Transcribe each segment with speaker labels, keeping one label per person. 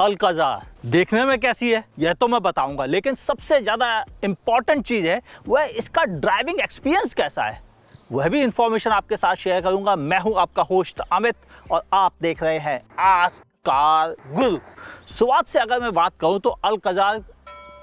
Speaker 1: Alcazar देखने में कैसी है, यह तो मैं बताऊँगा, लेकिन सबसे ज़्यादा इंपॉर्टेंट चीज़ है, वह इसका ड्राइविंग एक्सपीरियंस कैसा है। वह भी इंफॉर्मेशन आपके साथ शेयर करूँगा। मैं हूँ आपका होस्ट अमित, और आप देख रहे हैं आज कार गुरु। शुरुआत से अगर मैं बात करूँ तो अलकजार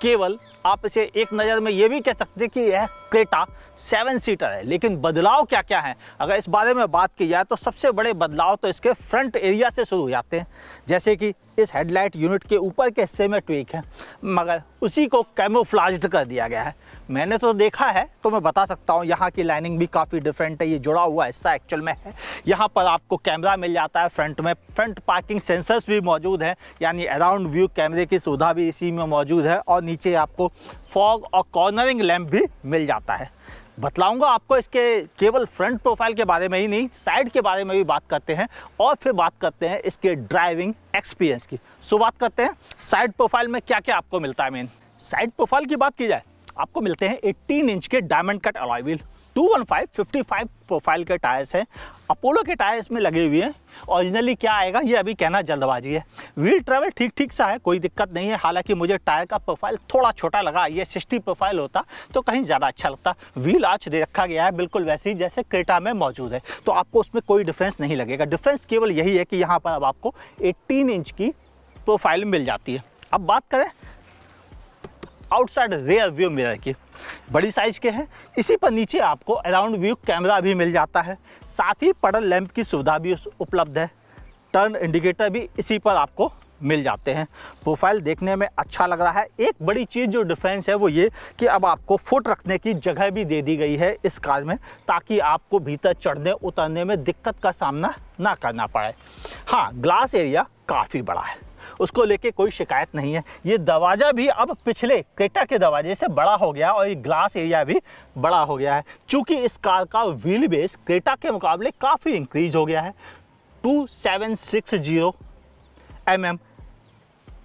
Speaker 1: केवल, आप इसे एक नज़र में ये भी कह सकते हैं कि यह क्रेटा सेवन सीटर है। लेकिन बदलाव क्या क्या है? अगर इस बारे में बात की जाए तो सबसे बड़े बदलाव तो इसके फ्रंट एरिया से शुरू हो जाते हैं। जैसे कि इस हेडलाइट यूनिट के ऊपर के हिस्से में ट्विक है, मगर उसी को कैमोफ्लाज्ड कर दिया गया है। मैंने तो देखा है तो मैं बता सकता हूँ, यहाँ की लाइनिंग भी काफ़ी डिफरेंट है, ये जुड़ा हुआ हिस्सा एक्चुअल में है। यहाँ पर आपको कैमरा मिल जाता है फ्रंट में। फ्रंट पार्किंग सेंसर्स भी मौजूद हैं, यानी अराउंड व्यू कैमरे की सुविधा भी इसी में मौजूद है, और नीचे आपको फॉग और कॉर्नरिंग लैम्प भी मिल जाता है। बतलाऊँगा आपको इसके केवल फ्रंट प्रोफ़ाइल के बारे में ही नहीं, साइड के बारे में भी बात करते हैं और फिर बात करते हैं इसके ड्राइविंग एक्सपीरियंस की। सो बात करते हैं, साइड प्रोफ़ाइल में क्या क्या आपको मिलता है मेन? साइड प्रोफ़ाइल की बात की जाए आपको मिलते हैं 18 इंच के diamond cut alloy wheel 215 55 profile के टायर्स हैं। अपोलो के टायर्स में लगे हुए हैं। ओरिजिनली क्या आएगा? ये अभी कहना जल्दबाजी है। व्हील ट्रैवल ठीक ठीक सा है, कोई दिक्कत नहीं है। हालाँकि मुझे टायर का प्रोफ़ाइल थोड़ा छोटा लगा, ये सिक्सटी प्रोफ़ाइल होता तो कहीं ज़्यादा अच्छा लगता। व्हील आँच दे रखा गया है बिल्कुल वैसे ही, जैसे क्रेटा में मौजूद है। तो आपको उसमें कोई डिफरेंस नहीं लगेगा। डिफरेंस केवल यही है कि यहाँ पर अब आपको एट्टीन इंच की प्रोफ़ाइल मिल जाती है। अब बात करें आउटसाइड रेयर व्यू मिरर की। बड़ी साइज़ के हैं। इसी पर नीचे आपको अराउंड व्यू कैमरा भी मिल जाता है। साथ ही पडल लैंप की सुविधा भी उपलब्ध है। टर्न इंडिकेटर भी इसी पर आपको मिल जाते हैं। प्रोफ़ाइल देखने में अच्छा लग रहा है। एक बड़ी चीज़ जो डिफरेंस है वो ये कि अब आपको फुट रखने की जगह भी दे दी गई है इस कार में, ताकि आपको भीतर चढ़ने, उतरने में दिक्कत का सामना ना करना पड़े। हाँ ग्लास एरिया काफ़ी बड़ा है। उसको लेके कोई शिकायत नहीं है। ये दरवाज़ा भी अब पिछले क्रेटा के दरवाजे से बड़ा हो गया और ये ग्लास एरिया भी बड़ा हो गया है। चूँकि इस कार का व्हील बेस क्रेटा के मुकाबले काफ़ी इंक्रीज हो गया है। Two seven six zero M M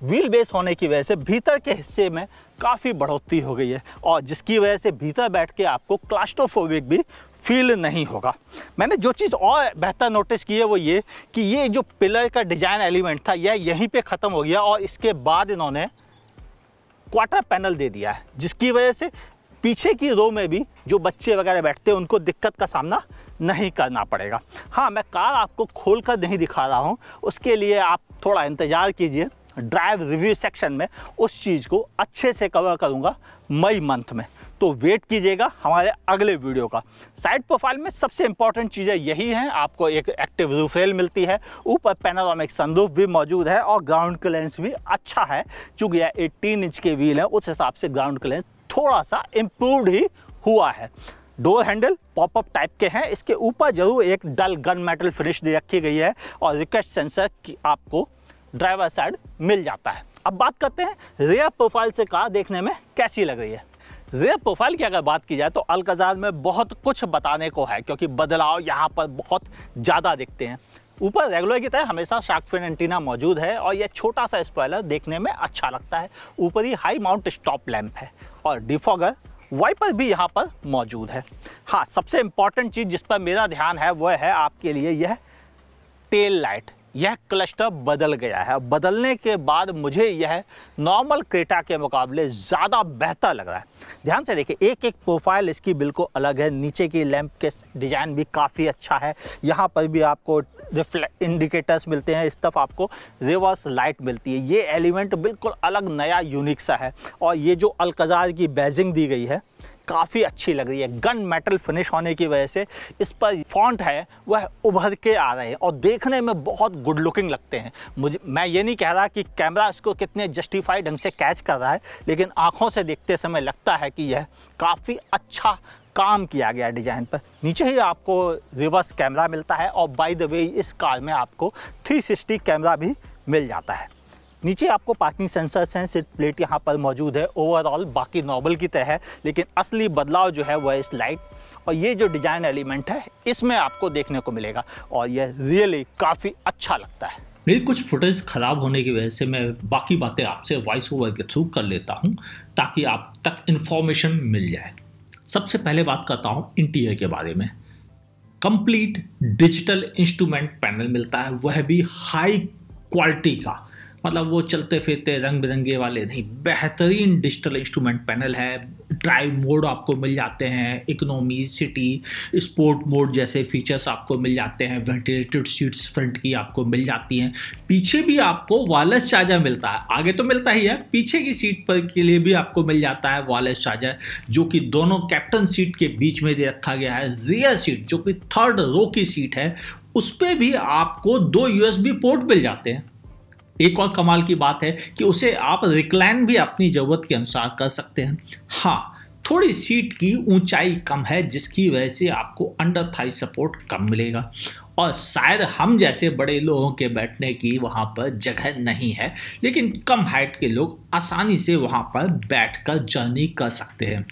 Speaker 1: wheel base होने की वजह से भीतर के हिस्से में काफ़ी बढ़ोतरी हो गई है और जिसकी वजह से भीतर बैठ के आपको क्लास्ट्रोफोबिक भी फील नहीं होगा। मैंने जो चीज़ और बेहतर नोटिस की है वो ये कि ये जो पिलर का डिज़ाइन एलिमेंट था, यह यहीं पे ख़त्म हो गया और इसके बाद इन्होंने क्वार्टर पैनल दे दिया है, जिसकी वजह से पीछे की रो में भी जो बच्चे वगैरह बैठते हैं, उनको दिक्कत का सामना नहीं करना पड़ेगा। हाँ मैं कार आपको खोल कर नहीं दिखा रहा हूँ, उसके लिए आप थोड़ा इंतज़ार कीजिए। ड्राइव रिव्यू सेक्शन में उस चीज़ को अच्छे से कवर करूँगा मई मंथ में। तो वेट कीजिएगा हमारे अगले वीडियो का। साइड प्रोफ़ाइल में सबसे इंपॉर्टेंट चीज़ें यही हैं, आपको एक एक्टिव रूफ रेल मिलती है। ऊपर पैनारोमिक सनरूफ भी मौजूद है और ग्राउंड क्लेंस भी अच्छा है चूँकि यह एट्टीन इंच के व्हील है, उस हिसाब से ग्राउंड क्लेंस थोड़ा सा इम्प्रूवड ही हुआ है। डोर हैंडल पॉपअप टाइप के हैं, इसके ऊपर ज़रूर एक डल गन मेटल फिनिश दे रखी गई है और रिक्वेस्ट सेंसर की आपको ड्राइवर साइड मिल जाता है। अब बात करते हैं रेयर प्रोफ़ाइल से कार देखने में कैसी लग रही है। रेयर प्रोफ़ाइल की अगर बात की जाए तो अलकजार में बहुत कुछ बताने को है, क्योंकि बदलाव यहाँ पर बहुत ज़्यादा दिखते हैं। ऊपर रेगुलर की तरह हमेशा शार्क फिन एंटीना मौजूद है और यह छोटा सा स्पॉयलर देखने में अच्छा लगता है। ऊपर ही हाई माउंट स्टॉप लैंप है और डिफॉगर वाइपर भी यहाँ पर मौजूद है। हाँ सबसे इंपॉर्टेंट चीज़ जिस पर मेरा ध्यान है, वह है आपके लिए यह टेल लाइट यह क्लस्टर बदल गया है। बदलने के बाद मुझे यह नॉर्मल क्रेटा के मुकाबले ज़्यादा बेहतर लग रहा है। ध्यान से देखिए एक एक प्रोफ़ाइल इसकी बिल्कुल अलग है। नीचे की लैंप के डिज़ाइन भी काफ़ी अच्छा है। यहाँ पर भी आपको इंडिकेटर्स मिलते हैं। इस तरफ़ आपको रिवर्स लाइट मिलती है। ये एलिमेंट बिल्कुल अलग, नया यूनिक सा है। और ये जो अलकजार की बैजिंग दी गई है काफ़ी अच्छी लग रही है। गन मेटल फिनिश होने की वजह से इस पर फॉन्ट है, वह उभर के आ रहे हैं और देखने में बहुत गुड लुकिंग लगते हैं। मुझे, मैं ये नहीं कह रहा कि कैमरा इसको कितने जस्टिफाइड ढंग से कैच कर रहा है, लेकिन आँखों से देखते समय लगता है कि यह काफ़ी अच्छा काम किया गया डिज़ाइन पर। नीचे ही आपको रिवर्स कैमरा मिलता है और बाय द वे इस कार में आपको 360 कैमरा भी मिल जाता है। नीचे आपको पार्किंग सेंसर्स हैं सीट प्लेट यहाँ पर मौजूद है। ओवरऑल बाकी नॉर्मल की तरह है, लेकिन असली बदलाव जो है वह इस लाइट और ये जो डिज़ाइन एलिमेंट है, इसमें आपको देखने को मिलेगा। और यह रियली काफ़ी अच्छा लगता है।
Speaker 2: मेरी कुछ फुटेज ख़राब होने की वजह से मैं बाकी बातें आपसे वॉइस ओवर के थ्रू कर लेता हूँ, ताकि आप तक इन्फॉर्मेशन मिल जाए। सबसे पहले बात करता हूँ इंटीरियर के बारे में। कंप्लीट डिजिटल इंस्ट्रूमेंट पैनल मिलता है, वह भी हाई क्वालिटी का। मतलब वो चलते फिरते रंग बिरंगे वाले नहीं, बेहतरीन डिजिटल इंस्ट्रूमेंट पैनल है। ड्राइव मोड आपको मिल जाते हैं इकोनॉमी सिटी स्पोर्ट मोड जैसे फीचर्स आपको मिल जाते हैं वेंटिलेटेड सीट्स फ्रंट की आपको मिल जाती हैं। पीछे भी आपको वायरलेस चार्जर मिलता है। आगे तो मिलता ही है, पीछे की सीट पर के लिए भी आपको मिल जाता है वायरलेस चार्जर जो कि दोनों कैप्टन सीट के बीच में दे रखा गया है रियर सीट जो कि थर्ड रो की सीट है, उस पर भी आपको दो यूएसबी पोर्ट मिल जाते हैं। एक और कमाल की बात है कि उसे आप रिक्लाइन भी अपनी ज़रूरत के अनुसार कर सकते हैं। हाँ थोड़ी सीट की ऊंचाई कम है, जिसकी वजह से आपको अंडर थाई सपोर्ट कम मिलेगा। और शायद हम जैसे बड़े लोगों के बैठने की वहाँ पर जगह नहीं है, लेकिन कम हाइट के लोग आसानी से वहाँ पर बैठकर जर्नी कर सकते हैं।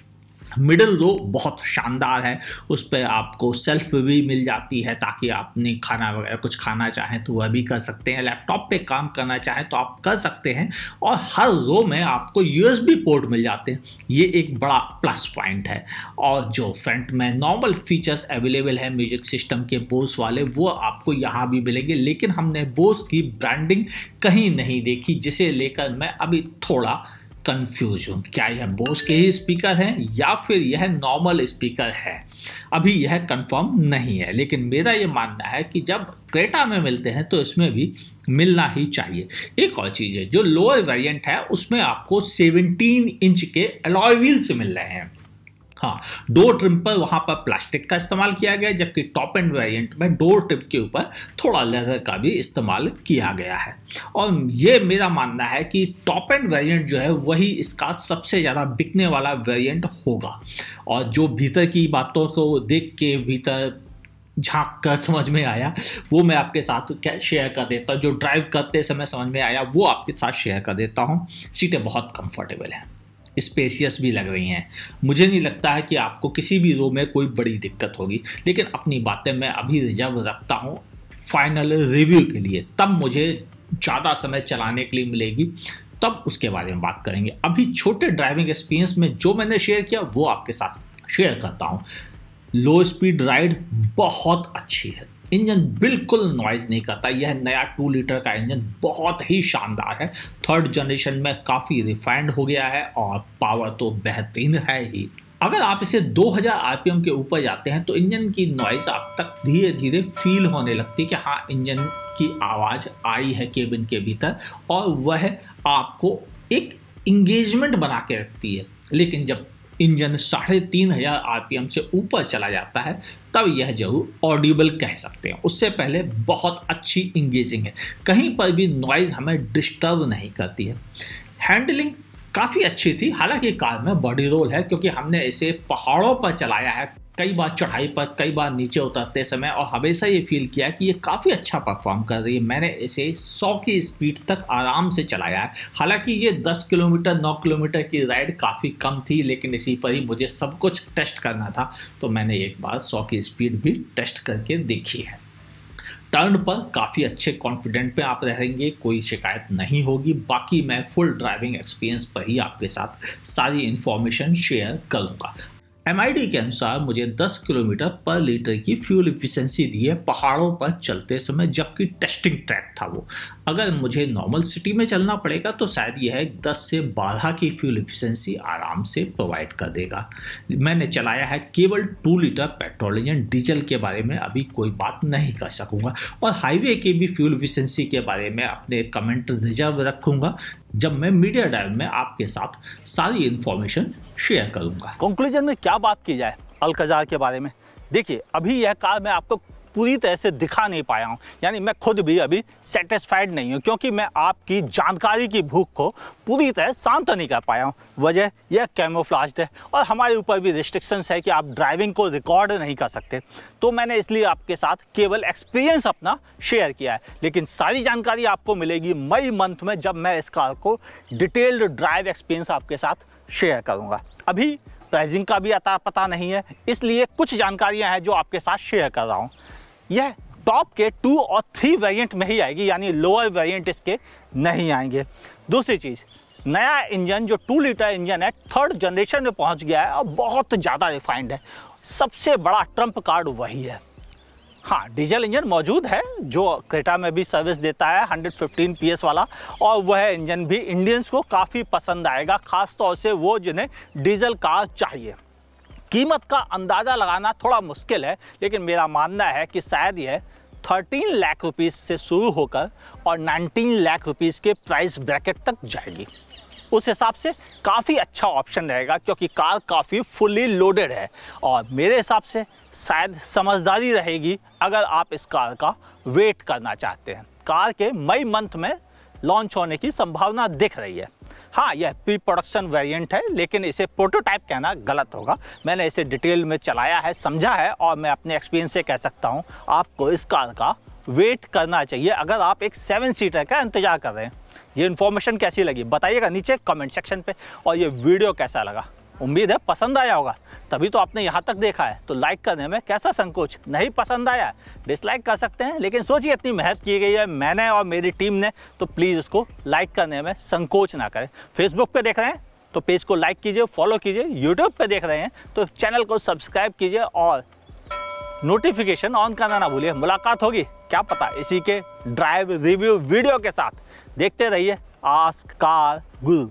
Speaker 2: मिडिल रो बहुत शानदार है। उस पर आपको सेल्फ भी मिल जाती है ताकि आपने खाना वगैरह कुछ खाना चाहें तो वह भी कर सकते हैं। लैपटॉप पे काम करना चाहें तो आप कर सकते हैं और हर रो में आपको यूएसबी पोर्ट मिल जाते हैं। ये एक बड़ा प्लस पॉइंट है और जो फ्रंट में नॉर्मल फीचर्स अवेलेबल है म्यूज़िक सिस्टम के बोस वाले, वो आपको यहाँ भी मिलेंगे। लेकिन हमने बोस की ब्रांडिंग कहीं नहीं देखी, जिसे लेकर मैं अभी थोड़ा कंफ्यूज हूँ क्या यह बोस के ही स्पीकर हैं या फिर यह नॉर्मल स्पीकर है? अभी यह कंफर्म नहीं है, लेकिन मेरा ये मानना है कि जब क्रेटा में मिलते हैं तो इसमें भी मिलना ही चाहिए। एक और चीज़ है, जो लोअर वेरिएंट है, उसमें आपको 17 इंच के अलॉय व्हील्स मिल रहे हैं। हाँ डोर ट्रिम पर वहाँ पर प्लास्टिक का इस्तेमाल किया गया, जबकि टॉप एंड वेरिएंट में डोर ट्रिप के ऊपर थोड़ा लेदर का भी इस्तेमाल किया गया है। और ये मेरा मानना है कि टॉप एंड वेरिएंट जो है, वही इसका सबसे ज़्यादा बिकने वाला वेरिएंट होगा। और जो भीतर की बातों को देख के भीतर झाँक कर समझ में आया, वो मैं आपके साथ शेयर कर देता हूँ। जो ड्राइव करते समय समझ में आया, वो आपके साथ शेयर कर देता हूँ। सीटें बहुत कंफर्टेबल हैं। स्पेसियस भी लग रही हैं। मुझे नहीं लगता है कि आपको किसी भी रो में कोई बड़ी दिक्कत होगी, लेकिन अपनी बातें मैं अभी रिज़र्व रखता हूँ फाइनल रिव्यू के लिए। तब मुझे ज़्यादा समय चलाने के लिए मिलेगी। तब उसके बारे में बात करेंगे। अभी छोटे ड्राइविंग एक्सपीरियंस में जो मैंने शेयर किया, वो आपके साथ शेयर करता हूँ। लो स्पीड राइड बहुत अच्छी है। इंजन बिल्कुल नॉइज़ नहीं करता। यह नया टू लीटर का इंजन बहुत ही शानदार है। थर्ड जनरेशन में काफ़ी रिफाइंड हो गया है और पावर तो बेहतरीन है ही। अगर आप इसे 2000 आरपीएम के ऊपर जाते हैं तो इंजन की नॉइज़ आप तक धीरे धीरे फील होने लगती है कि हाँ इंजन की आवाज़ आई है केबिन के भीतर और वह आपको एक इंगेजमेंट बना के रखती है। लेकिन जब इंजन साढ़े तीन हज़ार आरपीएम से ऊपर चला जाता है, तब यह ज़रूर ऑडिबल कह सकते हैं। उससे पहले बहुत अच्छी इंगेजिंग है। कहीं पर भी नॉइज़ हमें डिस्टर्ब नहीं करती है। हैंडलिंग काफ़ी अच्छी थी, हालाँकि कार में बॉडी रोल है, क्योंकि हमने इसे पहाड़ों पर चलाया है। कई बार चढ़ाई पर, कई बार नीचे उतरते समय और हमेशा ये फील किया कि ये काफ़ी अच्छा परफॉर्म कर रही है। मैंने इसे 100 की स्पीड तक आराम से चलाया है। हालाँकि ये 10 किलोमीटर 9 किलोमीटर की राइड काफ़ी कम थी, लेकिन इसी पर ही मुझे सब कुछ टेस्ट करना था। तो मैंने एक बार 100 की स्पीड भी टेस्ट करके देखी है। टर्न पर काफ़ी अच्छे कॉन्फिडेंट पे आप रहेंगे, कोई शिकायत नहीं होगी। बाकी मैं फुल ड्राइविंग एक्सपीरियंस पर ही आपके साथ सारी इन्फॉर्मेशन शेयर करूँगा। एमआईडी के अनुसार मुझे 10 किलोमीटर पर लीटर की फ्यूल इफिशेंसी दी है पहाड़ों पर चलते समय, जबकि टेस्टिंग ट्रैक था वो। अगर मुझे नॉर्मल सिटी में चलना पड़ेगा तो शायद यह 10 से 12 की फ्यूल इफिशेंसी आराम से प्रोवाइड कर देगा। मैंने चलाया है केवल two litre petrol engine diesel के बारे में अभी कोई बात नहीं कर सकूँगा। और हाईवे के भी फ्यूल इफिशेंसी के बारे में अपने कमेंट रिज़र्व रखूँगा, जब मैं मीडिया डायल में आपके साथ सारी इन्फॉर्मेशन शेयर करूँगा।
Speaker 1: कंक्लूजन में क्या बात की जाए अलकजार के बारे में? देखिए, अभी यह कार मैं आपको पूरी तरह से दिखा नहीं पाया हूँ। यानी मैं खुद भी अभी सेटिस्फाइड नहीं हूँ, क्योंकि मैं आपकी जानकारी की भूख को पूरी तरह शांत नहीं कर पाया हूँ। वजह यह कैमोफ्लाज है और हमारे ऊपर भी रिस्ट्रिक्शंस है कि आप ड्राइविंग को रिकॉर्ड नहीं कर सकते। तो मैंने इसलिए आपके साथ केवल एक्सपीरियंस अपना शेयर किया है। लेकिन सारी जानकारी आपको मिलेगी मई मंथ में जब मैं इस कार को डिटेल्ड ड्राइव एक्सपीरियंस आपके साथ शेयर करूँगा। अभी प्राइसिंग का भी अता पता नहीं है। इसलिए कुछ जानकारियाँ हैं जो आपके साथ शेयर कर रहा हूँ। यह टॉप के टू और थ्री वेरिएंट में ही आएगी, यानी लोअर वेरिएंट इसके नहीं आएँगे। दूसरी चीज़, नया इंजन, जो टू लीटर इंजन है थर्ड जनरेशन में पहुँच गया है और बहुत ज़्यादा रिफाइंड है। सबसे बड़ा ट्रंप कार्ड वही है। हाँ डीजल इंजन मौजूद है, जो क्रेटा में भी सर्विस देता है 115 पीएस वाला, और वह इंजन भी इंडियंस को काफ़ी पसंद आएगा ख़ास तौर से वो जिन्हें डीजल कार चाहिए। कीमत का अंदाज़ा लगाना थोड़ा मुश्किल है, लेकिन मेरा मानना है कि शायद यह 13 लाख रुपीस से शुरू होकर और 19 लाख रुपीस के प्राइस ब्रैकेट तक जाएगी। उस हिसाब से काफ़ी अच्छा ऑप्शन रहेगा, क्योंकि कार काफ़ी फुल्ली लोडेड है। और मेरे हिसाब से शायद समझदारी रहेगी अगर आप इस कार का वेट करना चाहते हैं। कार के मई मंथ में लॉन्च होने की संभावना दिख रही है। हाँ यह प्री प्रोडक्शन वेरिएंट है, लेकिन इसे प्रोटोटाइप कहना गलत होगा। मैंने इसे डिटेल में चलाया है, समझा है, और मैं अपने एक्सपीरियंस से कह सकता हूँ, आपको इस कार का वेट करना चाहिए। अगर आप एक सेवन सीटर का इंतज़ार कर रहे हैं ये इन्फॉर्मेशन कैसी लगी? बताइएगा नीचे कमेंट सेक्शन पे। और ये वीडियो कैसा लगा? उम्मीद है पसंद आया होगा। तभी तो आपने यहाँ तक देखा है। तो लाइक करने में कैसा संकोच? नहीं पसंद आया? डिसलाइक कर सकते हैं, लेकिन सोचिए इतनी मेहनत की गई है मैंने और मेरी टीम ने। तो प्लीज़ उसको लाइक करने में संकोच ना करें। फेसबुक पे देख रहे हैं? तो पेज को लाइक कीजिए फॉलो कीजिए यूट्यूब पे देख रहे हैं? तो चैनल को सब्सक्राइब कीजिए और नोटिफिकेशन ऑन करना ना भूलिए। मुलाकात होगी, क्या पता इसी के ड्राइव रिव्यू वीडियो के साथ। देखते रहिए, आस्क कार गुरु